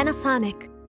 Panasonic